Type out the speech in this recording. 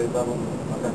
Lebih bangun makan.